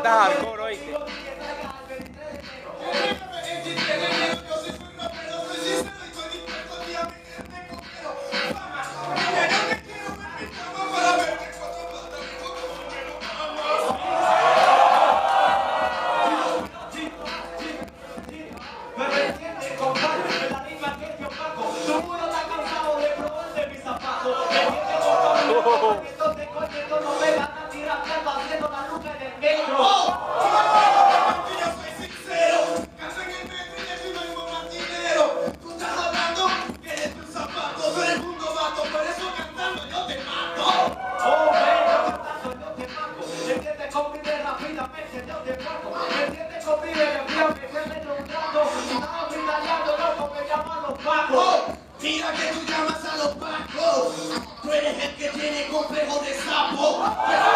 está hardcore, oíste. Me convive rápidamente, yo te parto. Entiende convive, envíame, me meto un trato. Estaba hospitaleando, loco, me llaman los pacos. Oh, mira que tú llamas a los pacos. Tú eres el que tiene complejo de sapo.